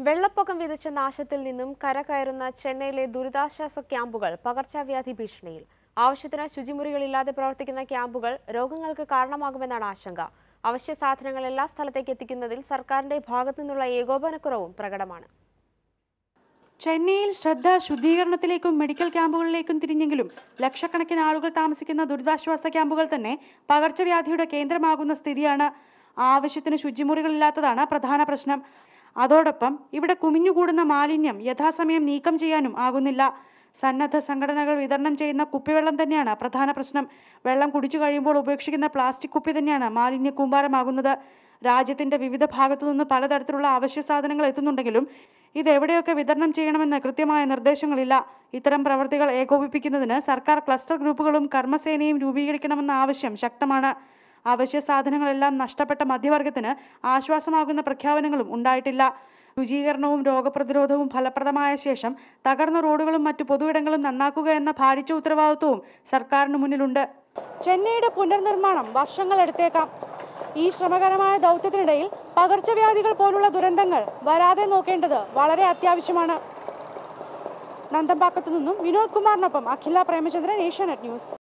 വെള്ളപ്പൊക്കം വിതച്ച നാശത്തിൽ നിന്നും കരകയറുന്ന ചെന്നൈയിലെ ദുരിതാശ്വാസ ക്യാമ്പുകൾ പകർച്ചവ്യാധി ഭീഷണിയിൽ. ആവശ്യത്തിന് ശുചിമുറികളില്ലാതെ പ്രവർത്തിക്കുന്ന ക്യാമ്പുകൾ രോഗങ്ങൾക്ക് കാരണമാകുമെന്നാണ് ആശങ്ക. അവശ്യ സാധനങ്ങൾ എല്ലാ സ്ഥലത്തേക്ക് എത്തിക്കുന്നതിൽ സർക്കാരിന്റെ ഭാഗത്തു നിന്നുള്ള ഏകോപനക്കുറവും പ്രകടമാണ്. ചെന്നൈയിൽ ശ്രദ്ധ ശുദ്ധീകരണത്തിലേക്കും മെഡിക്കൽ ക്യാമ്പുകളിലേക്കും തിരിഞ്ഞെങ്കിലും ലക്ഷക്കണക്കിന് ആളുകൾ താമസിക്കുന്ന ദുരിതാശ്വാസ ക്യാമ്പുകൾ തന്നെ പകർച്ചവ്യാധിയുടെ കേന്ദ്രമാകുന്ന സ്ഥിതിയാണ്. ആവശ്യത്തിന് ശുചിമുറികളില്ലാത്തതാണ് പ്രധാന പ്രശ്നം. അതോടൊപ്പം ഇവിടെ കുമിഞ്ഞുകൂടുന്ന മാലിന്യം യഥാസമയം നീക്കം ചെയ്യാനും ആകുന്നില്ല. സന്നദ്ധ സംഘടനകൾ വിതരണം ചെയ്യുന്ന കുപ്പിവെള്ളം തന്നെയാണ് പ്രധാന പ്രശ്നം. വെള്ളം കുടിച്ചു കഴിയുമ്പോൾ ഉപേക്ഷിക്കുന്ന പ്ലാസ്റ്റിക് കുപ്പി തന്നെയാണ് മാലിന്യ കൂമ്പാരമാകുന്നത്. രാജ്യത്തിന്റെ വിവിധ ഭാഗത്തുനിന്ന് പലതരത്തിലുള്ള അവശ്യ സാധനങ്ങൾ എത്തുന്നുണ്ടെങ്കിലും ഇത് എവിടെയൊക്കെ വിതരണം ചെയ്യണമെന്ന് കൃത്യമായ നിർദ്ദേശങ്ങളില്ല. ഇത്തരം പ്രവൃത്തികൾ ഏകോപിപ്പിക്കുന്നതിന് സർക്കാർ ക്ലസ്റ്റർ ഗ്രൂപ്പുകളും കർമ്മസേനയും രൂപീകരിക്കണമെന്ന ആവശ്യം ശക്തമാണ്. അവശ്യ സാധനങ്ങളെല്ലാം നഷ്ടപ്പെട്ട മധ്യവർഗത്തിന് ആശ്വാസമാകുന്ന പ്രഖ്യാപനങ്ങളും ഉണ്ടായിട്ടില്ല. ശുചീകരണവും രോഗപ്രതിരോധവും ഫലപ്രദമായ ശേഷം തകർന്ന റോഡുകളും മറ്റു പൊതുവിടങ്ങളും നന്നാക്കുക എന്ന ഭാരിച്ച ഉത്തരവാദിത്വവും സർക്കാരിന് മുന്നിലുണ്ട്. ചെന്നൈയുടെ പുനർനിർമ്മാണം വർഷങ്ങൾ എടുത്തേക്കാം. ഈ ശ്രമകരമായ ദൗത്യത്തിനിടയിൽ പകർച്ചവ്യാധികൾ പോലുള്ള ദുരന്തങ്ങൾ വരാതെ നോക്കേണ്ടത് വളരെ അത്യാവശ്യമാണ്. നന്തമ്പാക്കത്തു നിന്നും വിനോദ് കുമാറിനൊപ്പം അഖില പ്രേമചന്ദ്രൻ ഏഷ്യാനെറ്റ് ന്യൂസ്.